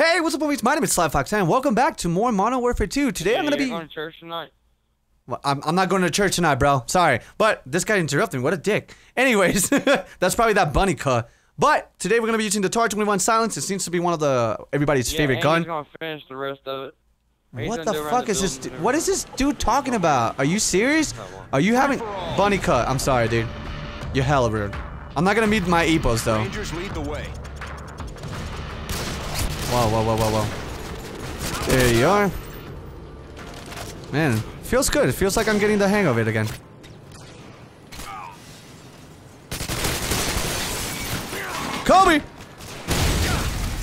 Hey, what's up, movies? My name is Sly Fox, and welcome back to more Modern Warfare 2. Today I'm gonna be. going to church tonight. Well, I'm, I'm not going to church tonight, bro. Sorry, but this guy interrupted me. What a dick. Anyways, that's probably that bunny cut. But today we're gonna be using the TAR 21 Silence. It seems to be one of the everybody's Yeah, favorite and gun. He's gonna finish the rest of it. He's What the fuck the is this? buildings du- and What is this dude talking about? Are you serious? Are you having bunny cut? I'm sorry, dude. You're hella rude. I'm not gonna meet my epos though. Rangers lead the way. Whoa, whoa, whoa, whoa, whoa. There you are. Man, feels good. It feels like I'm getting the hang of it again. Kobe!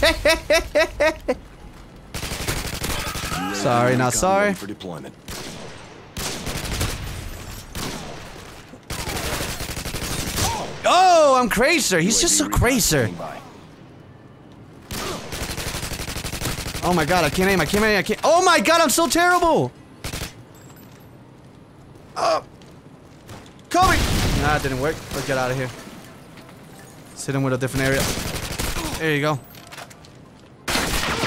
sorry, not sorry. For deployment. Oh, I'm Crazer. He's just a Crazer. standing by. Oh my god, I can't aim, I can't aim, I can't. Oh my god, I'm so terrible! Oh! Kobe! Nah, it didn't work. Let's get out of here. Let's hit him with a different area. There you go.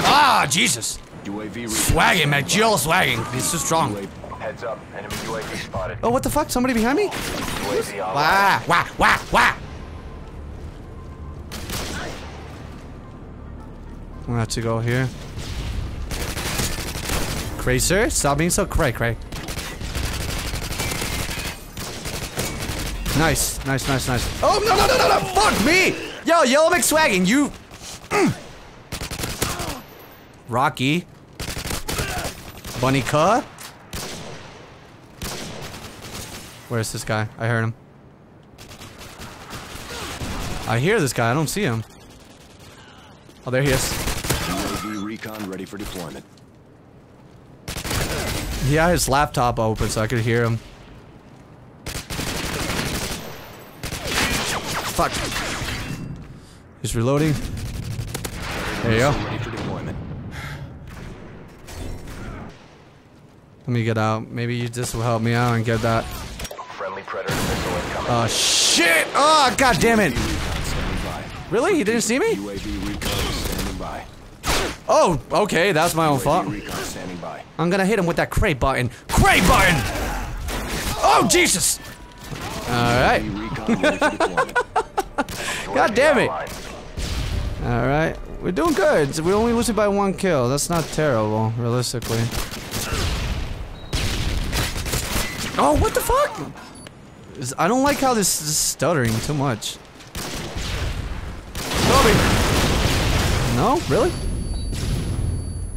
Ah, Jesus! UAV Swagging, standing McGill swagging. He's too strong. Heads up, enemy UAV spotted. Oh, what the fuck? Somebody behind me? UAV. Wah, wah, wah, wah! I'm gonna have to go here. Crazer, stop being so cray cray. Nice, nice, nice, nice. Oh no no no no no! Fuck me! Yo, Yellow McSwagging, you. Rocky. Bunny Cuh. Where's this guy? I heard him. I hear this guy. I don't see him. Oh, there he is. UAV recon ready for deployment. He had his laptop open so I could hear him. Fuck. He's reloading. There you go. Ready for deployment. Let me get out. Maybe this will help me out and get that. Friendly Predator missile. Oh, shit! Oh, god damn it! Recon standing by. Really? He didn't see me? UAV recon standing by. Oh, okay. That's my own fault. recon standing by. I'm gonna hit him with that cray button. Cray button! Oh, Jesus! Alright. UAV recon ready for deployment. God damn it. Alright. We're doing good. We're only losing by one kill. That's not terrible, realistically. Oh, what the fuck? I don't like how this is stuttering too much. No? Really?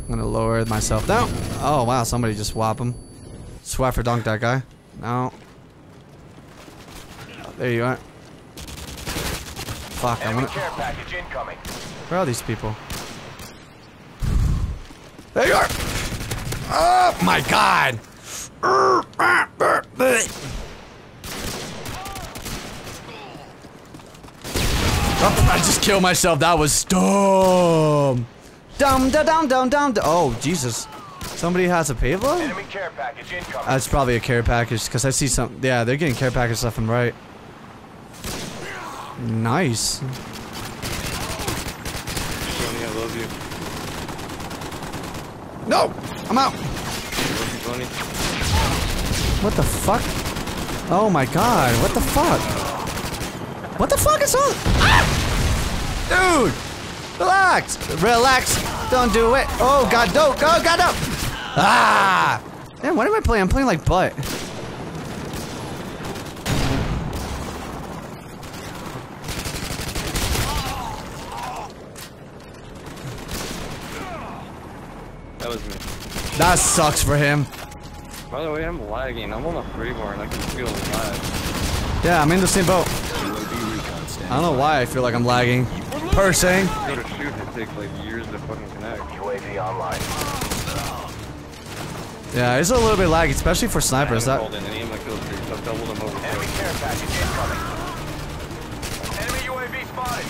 I'm gonna lower myself down. Oh, wow. Somebody just whop him. Swaffer dunk that guy. No. There you are. Fuck, I Enemy wanna... care package incoming. Where are these people? There you are! Oh my god! Oh, I just killed myself. That was dumb. Dum da dum dum dum. da- Oh Jesus! Somebody has a payload. Enemy care package incoming. That's probably a care package because I see some. Yeah, they're getting care package left and right. Nice. Tony, I love you. No, I'm out. You, What the fuck? Oh my god, what the fuck? What the fuck is on? Ah! Dude! Relax! Relax! Don't do it! Oh god, don't! Oh god, no! Ah! Man, what am I playing? I'm playing like butt. That was me. That sucks for him. By the way, I'm lagging. I'm on a freeboard and I can feel the lag. Yeah, I'm in the same boat. UAV recon standing I don't know why I feel like I'm lagging. Per. Go to shoot it takes like years to fucking connect. UAV online. Yeah, it's a little bit laggy, especially for snipers. I That haven't called in any of my kill streaks. I've doubled them over. Enemy care package incoming. Enemy UAV spotted.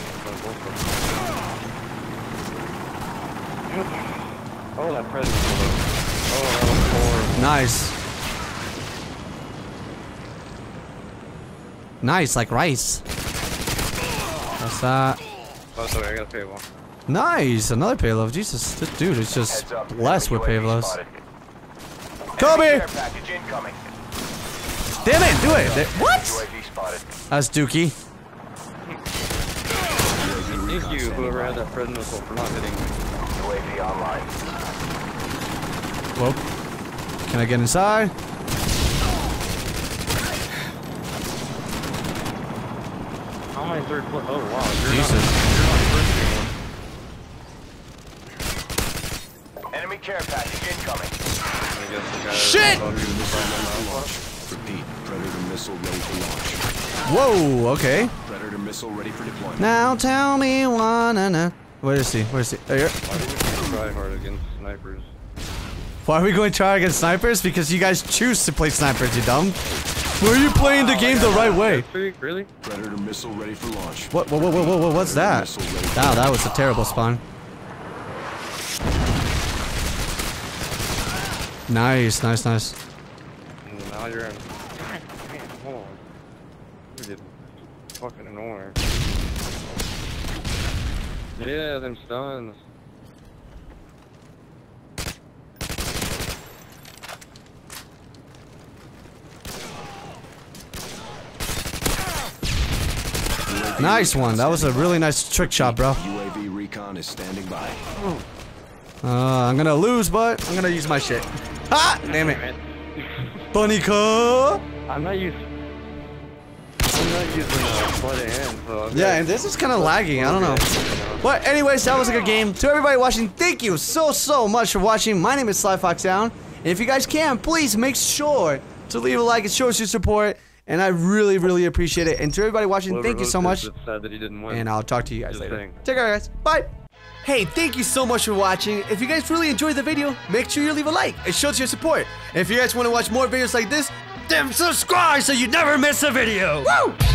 Oh, that present. Oh, that was horrible. nice. Nice, like rice. What's that? Oh, sorry, I gotta pay one. Nice, another payload. Jesus, this dude is just blessed with enemy UAV payloads. Kobe! Enemy care package incoming. Damn it, do it. Th- What? UAV spotted. That's Dookie. Thank you, whoever had that Pred missile, for not hitting me. UAV online. Whoa. Can I get inside? How am I third place? Oh wow, you're Jesus. not. You're not first anymore. Enemy care package incoming. I guess the guy Shit! above you was on the Launch. Repeat. Predator missile ready for launch. Whoa, okay. Predator missile ready for deployment. Now tell me wanna know. Where is he? Where is he? Oh, here. Why try hard against snipers? Why are we going to try against snipers? Because you guys choose to play snipers, you dumb. Why are you playing the game the right way? Streak, really? Predator missile ready for launch. What? Whoa, whoa, whoa, whoa, whoa, what's that? Missile ready for Wow, that was a terrible spawn. Nice, nice, nice. And now you're in. Hold on. You're getting fucking annoying. Yeah, them stuns. Nice one. That was a really nice trick shot, bro. UAV recon is standing by. Oh. Uh, I'm gonna lose, but I'm gonna use my shit. Ah! Damn it. Bunny car. I'm not used. I'm not using hand, so. Yeah, and this is kind of lagging. I don't know. But anyways, that was a good game. To everybody watching, thank you so, so much for watching. My name is Sly Fox Hound. And if you guys can, please make sure to leave a like. It shows your support. And I really, really appreciate it. And to everybody watching, thank you so much. That he didn't win. And I'll talk to you guys Just later. saying. Take care, guys. Bye. Hey, thank you so much for watching. If you guys really enjoyed the video, make sure you leave a like. It shows your support. And if you guys want to watch more videos like this, then subscribe so you never miss a video. Woo!